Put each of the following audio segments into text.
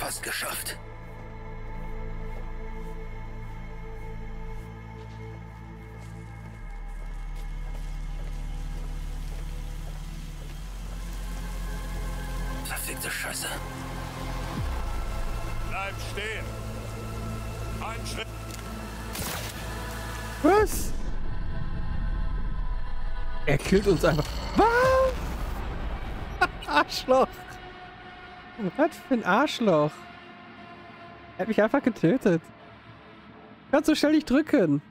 Fast geschafft. Verfickte Scheiße. Bleib stehen. Ein Schritt. Was? Er killt uns einfach. Was? Arschloch. Was für ein Arschloch. Er hat mich einfach getötet. Kannst du schnell nicht drücken.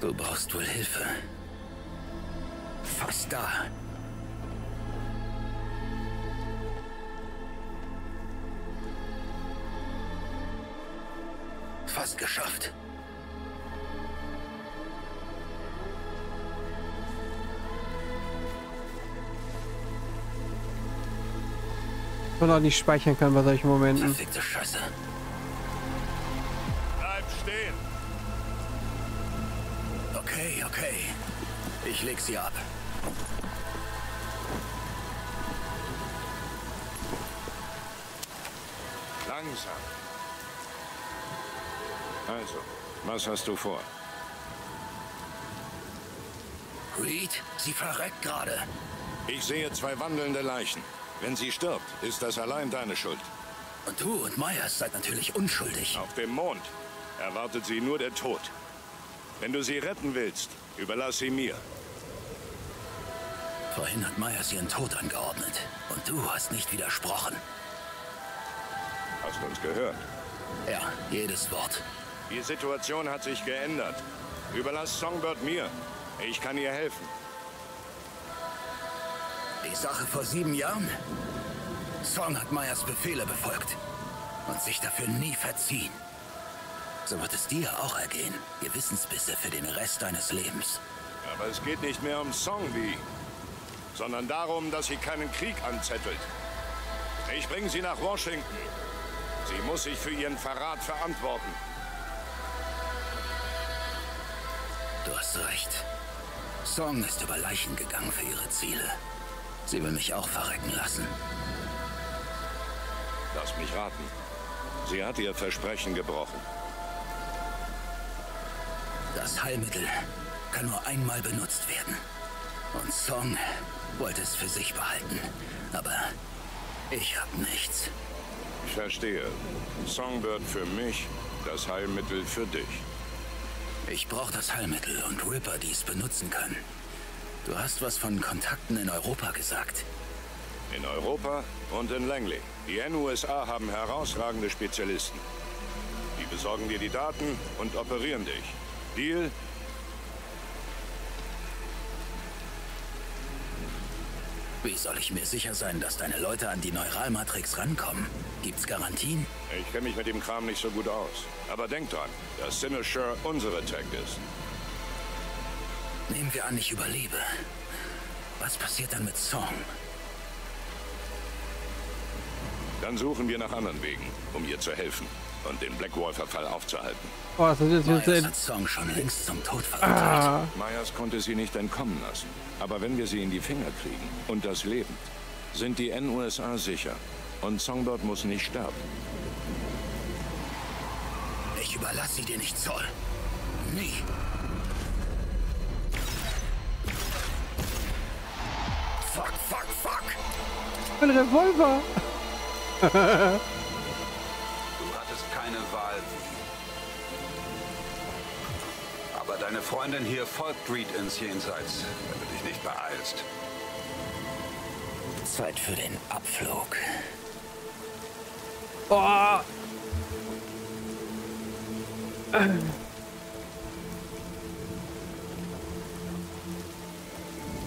Du brauchst wohl Hilfe. Fast da. Fast geschafft. Und auch nicht speichern kann bei solchen Momenten. Verfickte Scheiße. Okay, okay. Ich leg sie ab. Langsam. Also, was hast du vor? Reed, sie verreckt gerade. Ich sehe zwei wandelnde Leichen. Wenn sie stirbt, ist das allein deine Schuld. Und du und Myers seid natürlich unschuldig. Auf dem Mond erwartet sie nur der Tod. Wenn du sie retten willst, überlass sie mir. Vorhin hat Myers ihren Tod angeordnet. Und du hast nicht widersprochen. Hast uns gehört. Ja, jedes Wort. Die Situation hat sich geändert. Überlass Songbird mir. Ich kann ihr helfen. Die Sache vor sieben Jahren? Song hat Myers Befehle befolgt und sich dafür nie verziehen. So wird es dir auch ergehen. Gewissensbisse für den Rest deines Lebens. Aber es geht nicht mehr um Songbi, sondern darum, dass sie keinen Krieg anzettelt. Ich bringe sie nach Washington. Sie muss sich für ihren Verrat verantworten. Du hast recht. Song ist über Leichen gegangen für ihre Ziele. Sie will mich auch verrecken lassen. Lass mich raten. Sie hat ihr Versprechen gebrochen. Das Heilmittel kann nur einmal benutzt werden. Und Song wollte es für sich behalten. Aber ich hab nichts. Ich verstehe. Songbird für mich, das Heilmittel für dich. Ich brauche das Heilmittel und Ripper, die es benutzen können. Du hast was von Kontakten in Europa gesagt. In Europa und in Langley. Die NUSA haben herausragende Spezialisten. Die besorgen dir die Daten und operieren dich. Deal? Wie soll ich mir sicher sein, dass deine Leute an die Neuralmatrix rankommen? Gibt's Garantien? Ich kenne mich mit dem Kram nicht so gut aus. Aber denk dran, dass Sinisher unsere Tech ist. Nehmen wir an, ich überlebe. Was passiert dann mit Song? Dann suchen wir nach anderen Wegen, um ihr zu helfen und den Blackwall-Verfall aufzuhalten. Oh, das ist jetzt Myers jetzt hat Song schon längst zum Tod verurteilt. ah, Myers konnte sie nicht entkommen lassen. Aber wenn wir sie in die Finger kriegen, und das lebend, sind die NUSA sicher. Und Songbird muss nicht sterben. Ich überlasse sie dir nicht, Zoll. Nie. Fuck, fuck, fuck. ein Revolver. Du hattest keine Wahl. Aber deine Freundin hier folgt Reed ins Jenseits, wenn du dich nicht beeilst. Zeit für den Abflug. Boah.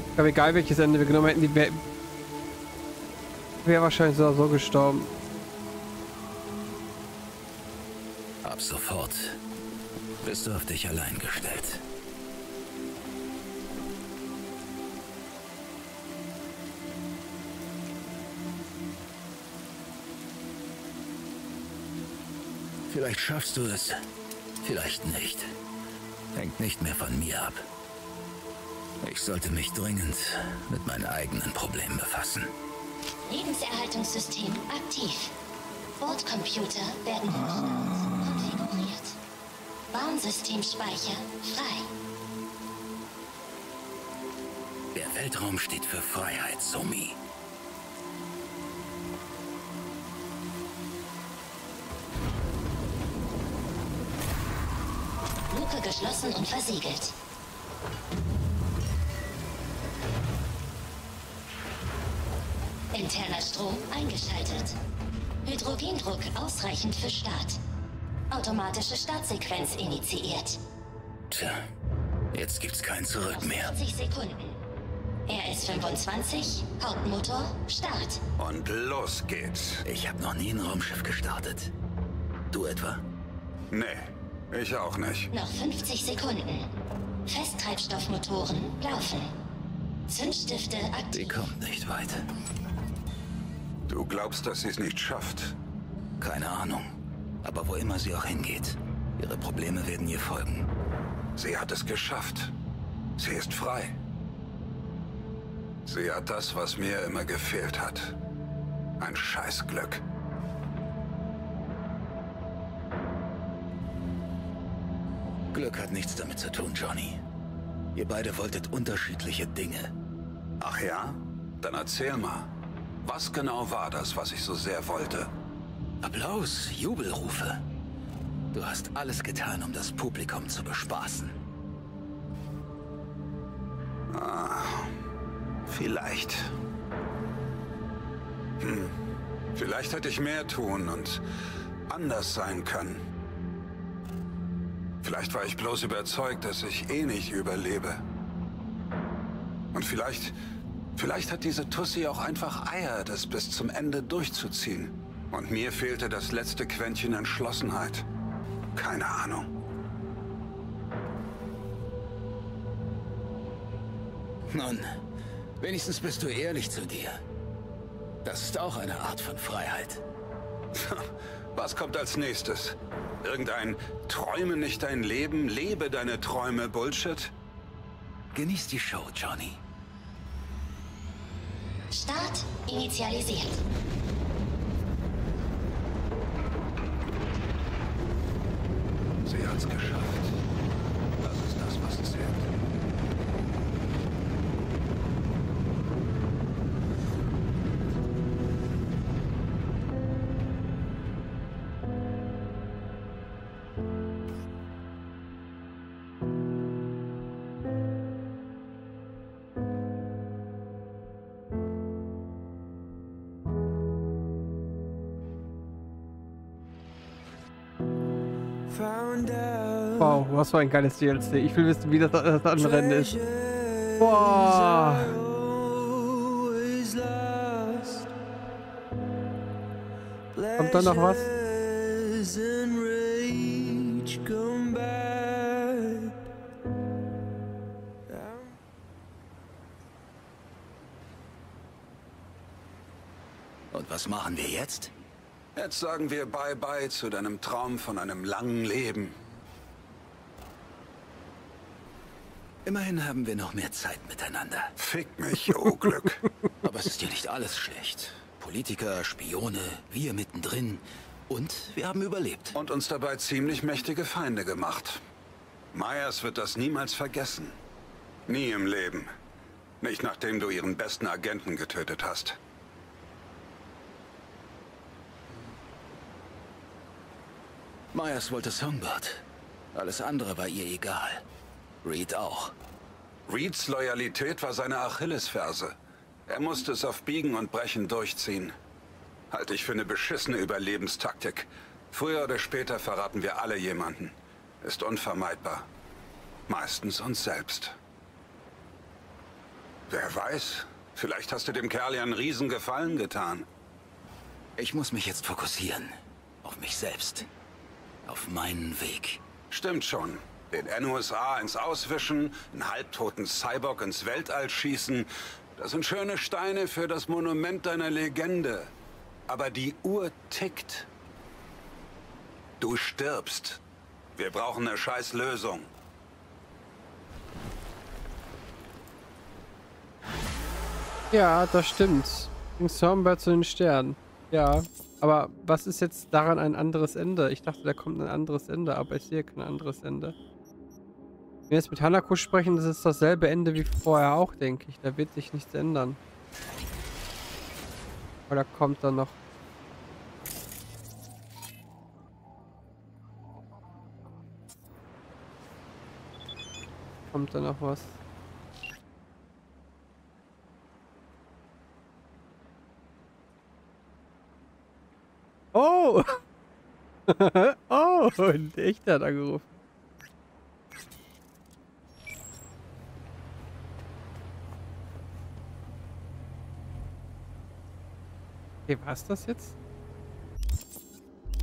Ich glaube, egal welches Ende wir genommen hätten, die wäre wahrscheinlich so, so gestorben. Ab sofort bist du auf dich allein gestellt. Vielleicht schaffst du es, vielleicht nicht. Hängt nicht mehr von mir ab. Ich sollte mich dringend mit meinen eigenen Problemen befassen. Lebenserhaltungssystem aktiv. Bordcomputer werden konfiguriert. Warnsystemspeicher frei. Der Weltraum steht für Freiheit, Somi. Luke geschlossen und versiegelt. Interner Strom eingeschaltet. Hydrogendruck ausreichend für Start. Automatische Startsequenz initiiert. Tja, jetzt gibt's kein Zurück mehr. 20 Sekunden. RS-25, Hauptmotor, Start. Und los geht's. Ich habe noch nie ein Raumschiff gestartet. Du etwa? Nee, ich auch nicht. Noch 50 Sekunden. Festtreibstoffmotoren laufen. Zündstifte Die aktiv. kommt nicht weit. Du glaubst, dass sie es nicht schafft? Keine Ahnung. Aber wo immer sie auch hingeht, ihre Probleme werden ihr folgen. Sie hat es geschafft. Sie ist frei. Sie hat das, was mir immer gefehlt hat. Ein Scheißglück. Glück hat nichts damit zu tun, Johnny. Ihr beide wolltet unterschiedliche Dinge. Ach ja? Dann erzähl mal. Was genau war das, was ich so sehr wollte? Applaus, Jubelrufe. Du hast alles getan, um das Publikum zu bespaßen. Vielleicht. Hm. Vielleicht hätte ich mehr tun und anders sein können. Vielleicht war ich bloß überzeugt, dass ich eh nicht überlebe. Und vielleicht... Vielleicht hat diese Tussi auch einfach Eier, das bis zum Ende durchzuziehen. Und mir fehlte das letzte Quäntchen Entschlossenheit. Keine Ahnung. Nun, wenigstens bist du ehrlich zu dir. Das ist auch eine Art von Freiheit. Was kommt als nächstes? Irgendein Träume nicht dein Leben, lebe deine Träume Bullshit? Genieß die Show, Johnny. Start initialisiert. Sie hat's geschafft. Was für ein geiles DLC. Ich will wissen, wie das, das Anrennen ist. Boah. Kommt da noch was? Und was machen wir jetzt? Jetzt sagen wir Bye-bye zu deinem Traum von einem langen Leben. Immerhin haben wir noch mehr Zeit miteinander. Fick mich, oh Glück. Aber es ist ja nicht alles schlecht. Politiker, Spione, wir mittendrin. Und wir haben überlebt. Und uns dabei ziemlich mächtige Feinde gemacht. Myers wird das niemals vergessen. Nie im Leben. Nicht nachdem du ihren besten Agenten getötet hast. Myers wollte Songbird. Alles andere war ihr egal. Reed auch. Reeds Loyalität war seine Achillesferse. Er musste es auf Biegen und Brechen durchziehen. Halte ich für eine beschissene Überlebenstaktik. Früher oder später verraten wir alle jemanden. Ist unvermeidbar. Meistens uns selbst. Wer weiß, vielleicht hast du dem Kerl ja einen Riesengefallen getan. Ich muss mich jetzt fokussieren. Auf mich selbst. Auf meinen Weg. Stimmt schon. Den NUSA ins Auswischen, einen halbtoten Cyborg ins Weltall schießen. Das sind schöne Steine für das Monument deiner Legende. Aber die Uhr tickt. Du stirbst. Wir brauchen eine scheiß Lösung. Ja, das stimmt. Ging Songbird zu den Sternen. Ja. Aber was ist jetzt daran ein anderes Ende? Ich dachte, da kommt ein anderes Ende, aber ich sehe kein anderes Ende. Wenn wir jetzt mit Hanako sprechen, das ist dasselbe Ende wie vorher auch, denke ich. Da wird sich nichts ändern. Oder kommt da noch? Kommt da noch was? Oh! oh, ein echter hat angerufen. Okay, was das jetzt?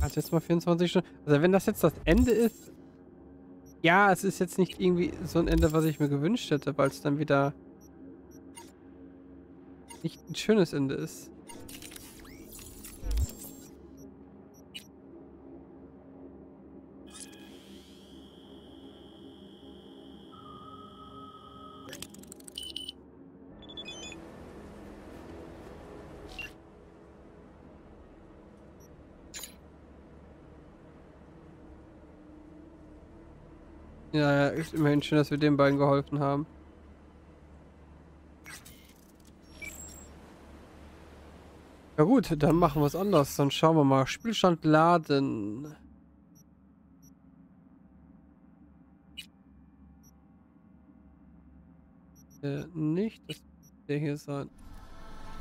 Hat jetzt mal 24 Stunden. Also wenn das jetzt das Ende ist. Ja, es ist jetzt nicht irgendwie so ein Ende, was ich mir gewünscht hätte, weil es dann wieder nicht ein schönes Ende ist. Ja, ja, ist immerhin schön, dass wir den beiden geholfen haben. Ja gut, dann machen wir es anders. Dann schauen wir mal. Spielstand laden. Äh, nicht, das der hier sein.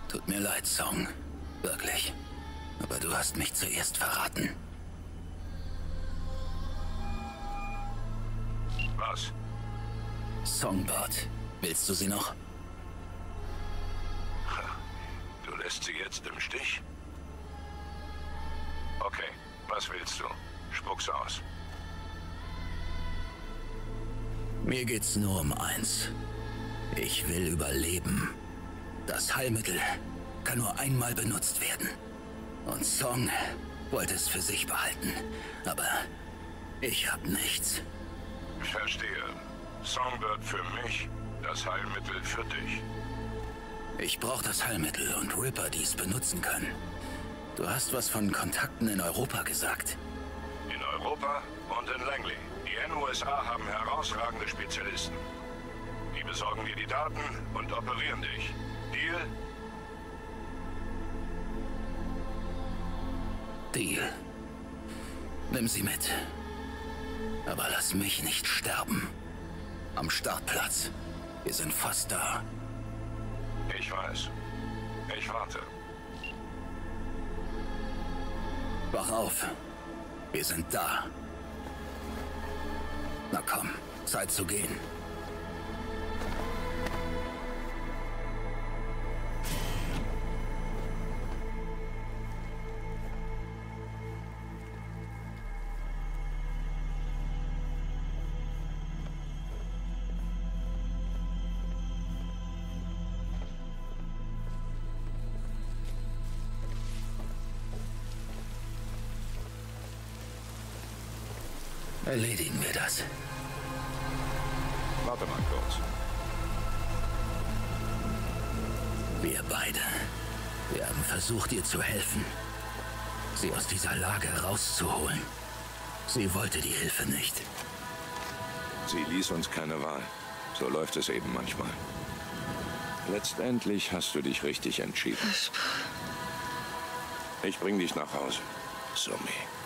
Tut mir leid, Song. Wirklich. Aber du hast mich zuerst verraten. Was? Songbird. Willst du sie noch? Du lässt sie jetzt im Stich? Okay, was willst du? Spuck's aus. Mir geht's nur um eins. Ich will überleben. Das Heilmittel kann nur einmal benutzt werden. Und Song wollte es für sich behalten. Aber ich hab nichts. Verstehe. Songbird für mich, das Heilmittel für dich. Ich brauche das Heilmittel und Ripper, die es benutzen können. Du hast was von Kontakten in Europa gesagt. In Europa und in Langley. Die NUSA haben herausragende Spezialisten. Die besorgen dir die Daten und operieren dich. Deal? Deal. Nimm sie mit. Aber lass mich nicht sterben. Am Startplatz. Wir sind fast da. Ich weiß. Ich warte. Wach auf. Wir sind da. Na komm, Zeit zu gehen. Erledigen wir das. Warte mal kurz. Wir beide. Wir haben versucht, ihr zu helfen. Sie aus dieser Lage rauszuholen. Sie wollte die Hilfe nicht. Sie ließ uns keine Wahl. So läuft es eben manchmal. Letztendlich hast du dich richtig entschieden. Ich bring dich nach Hause, Sumi.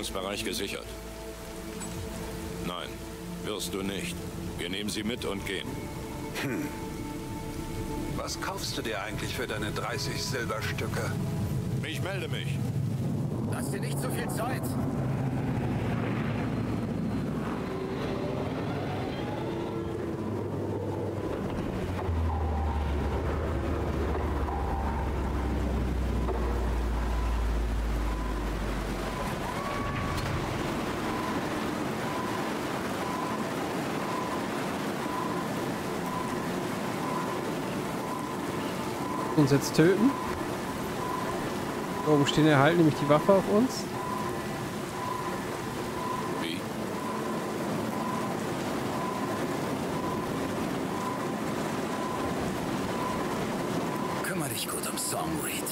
Landungsbereich gesichert. Nein, wirst du nicht. Wir nehmen sie mit und gehen. Was kaufst du dir eigentlich für deine 30 Silberstücke? Ich melde mich. Lass dir nicht so viel Zeit. Uns jetzt töten. Da oben stehen, er halt nämlich die Waffe auf uns. Wie? Kümmer dich gut um Song, Reed.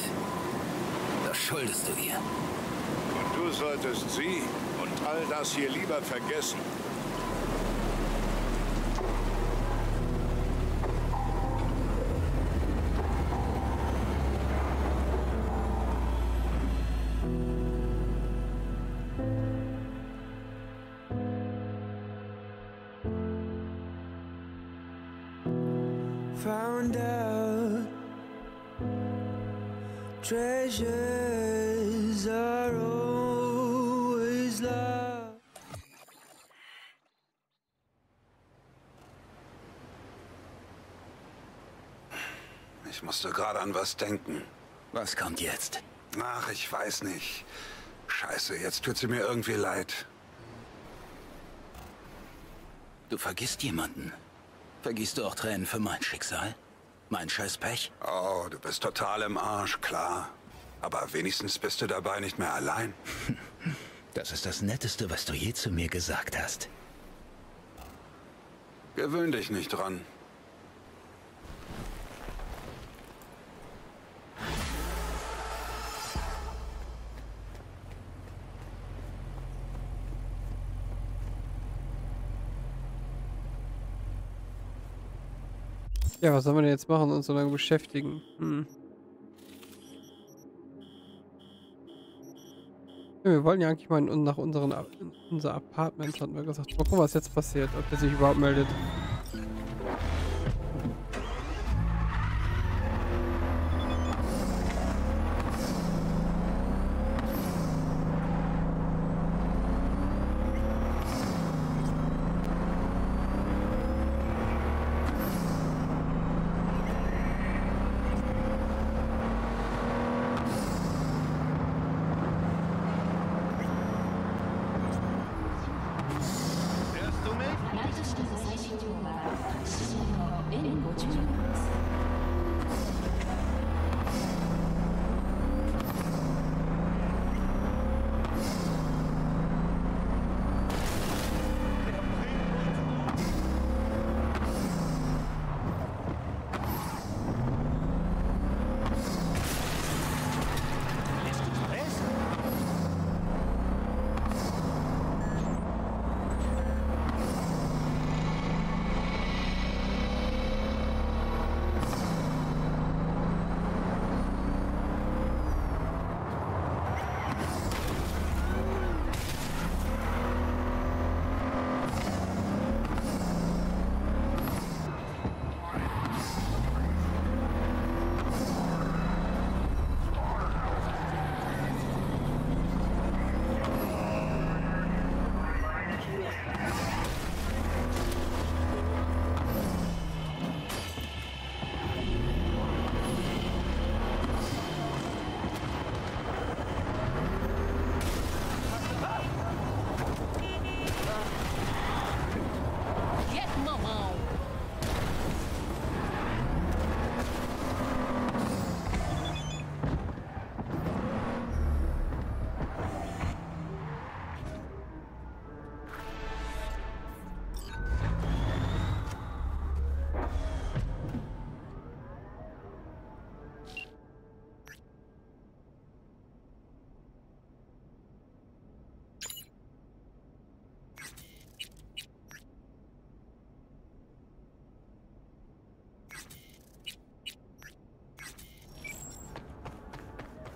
Das schuldest du ihr. Und du solltest sie und all das hier lieber vergessen. Musste gerade an was denken. Was kommt jetzt? Ach, ich weiß nicht. Scheiße, jetzt tut sie mir irgendwie leid. Du vergisst jemanden. Vergisst du auch Tränen für mein Schicksal? Mein scheiß Pech? Oh, du bist total im Arsch, klar. Aber wenigstens bist du dabei nicht mehr allein. Das ist das Netteste, was du je zu mir gesagt hast. Gewöhn dich nicht dran. Ja, was sollen wir denn jetzt machen? Uns so lange beschäftigen? Hm. Ja, wir wollen ja eigentlich mal nach unseren unser Apartment, hatten wir gesagt. Mal gucken, was jetzt passiert. Ob der sich überhaupt meldet.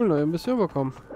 Cool, neue Mission bekommen.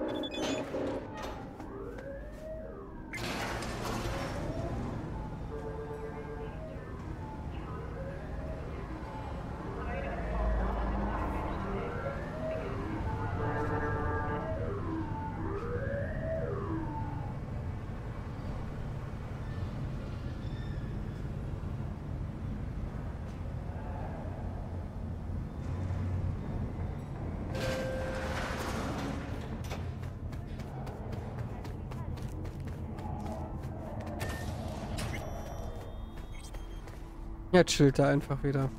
Jetzt chillt er einfach wieder.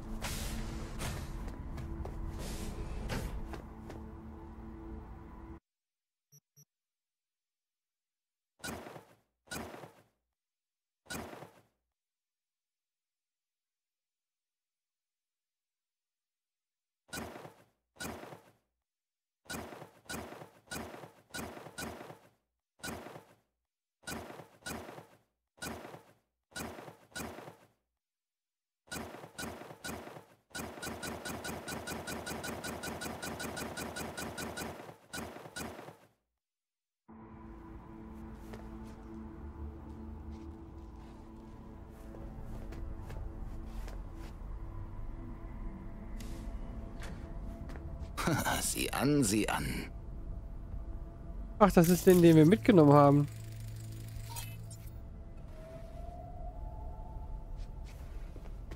sieh an, sieh an. Ach, das ist den, den wir mitgenommen haben.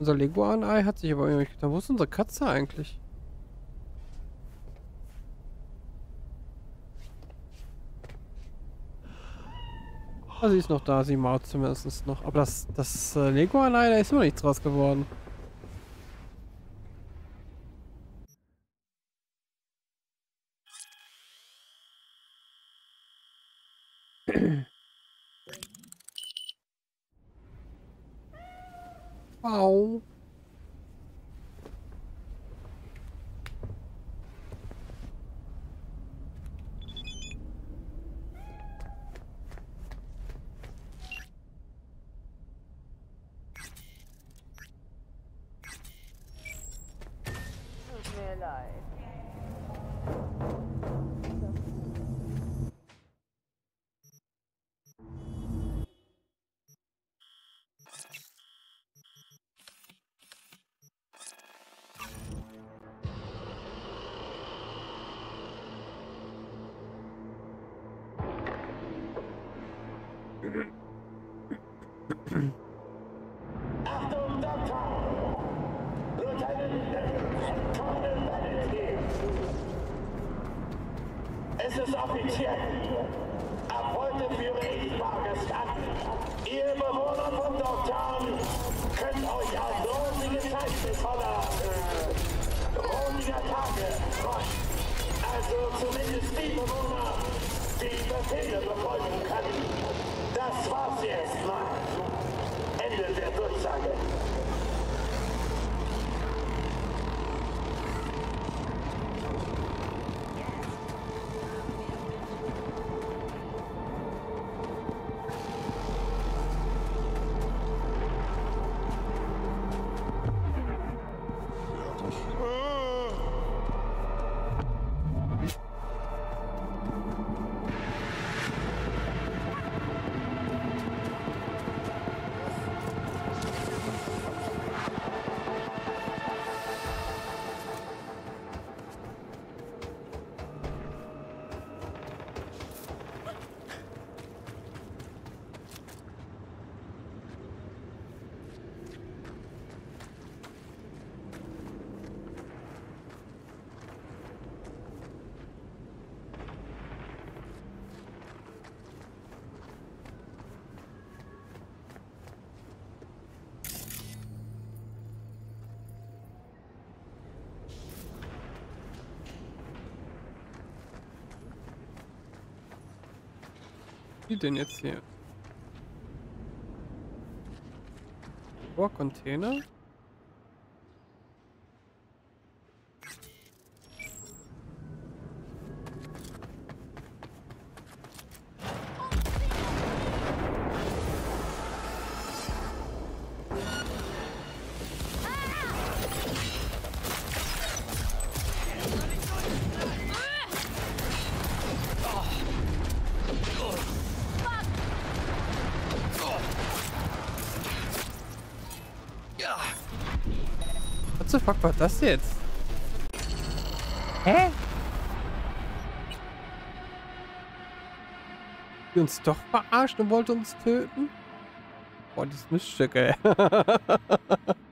Unser Leguan-Ei hat sich aber irgendwie getan. Wo ist unsere Katze eigentlich? Ah, sie ist noch da, sie maut zumindest noch. Aber das, das äh, Leguan-Ei, da ist immer nichts draus geworden. 嗷 Es ist offiziell. Ab heute führe ich Vargas an. Ihr Bewohner von Doktan könnt euch an rosige Zeiten voller äh, rosiger Tage freuen. Also zumindest die Bewohner, die Befehle befolgen können. Das war's erstmal. Ende der Durchsage. Die denn jetzt hier? Bohrcontainer? What the fuck war das jetzt? Hä? Die uns doch verarscht und wollte uns töten? Boah, dieses Miststück, ey.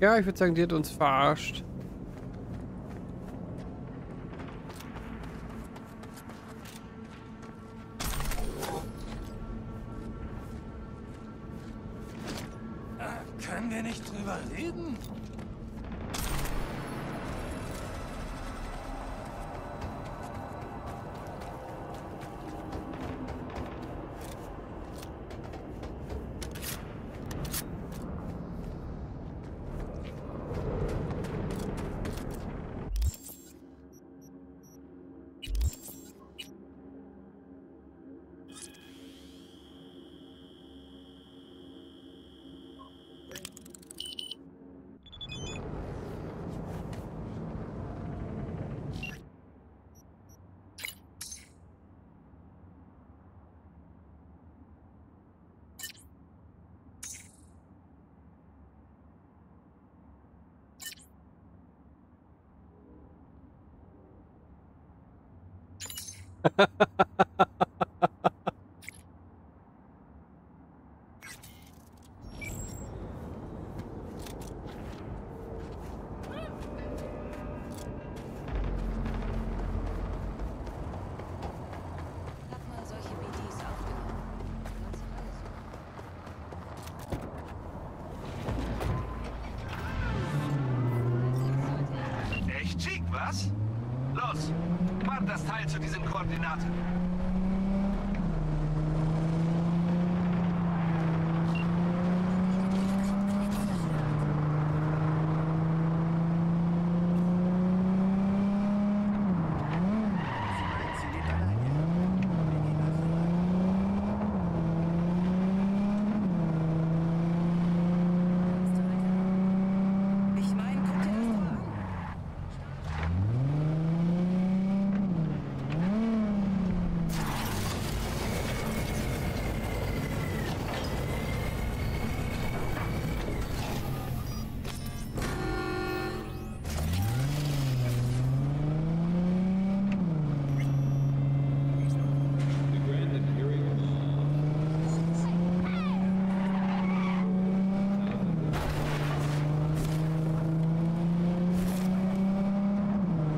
Ja, ich würde sagen, die hat uns verarscht. Echt schick, was? Los, mach das Teil zu diesen Koordinaten. Ich meine, guck dir das doch an.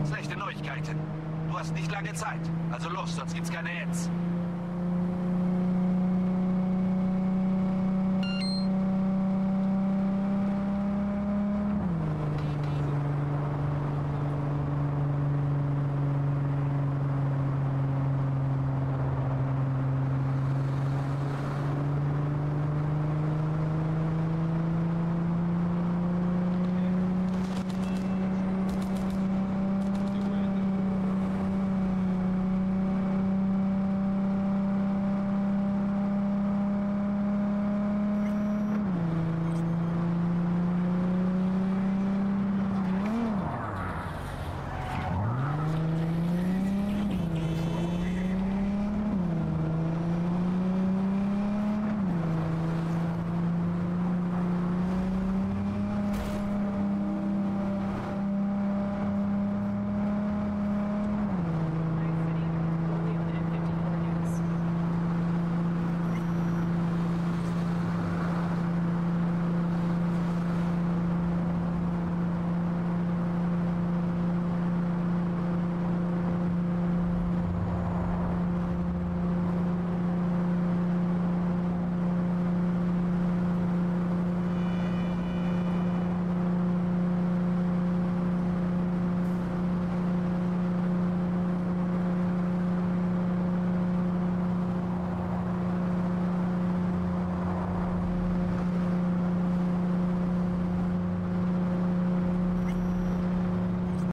Schlechte Neuigkeiten. Du hast nicht lange Zeit. Also los, sonst gibt's keine Ads.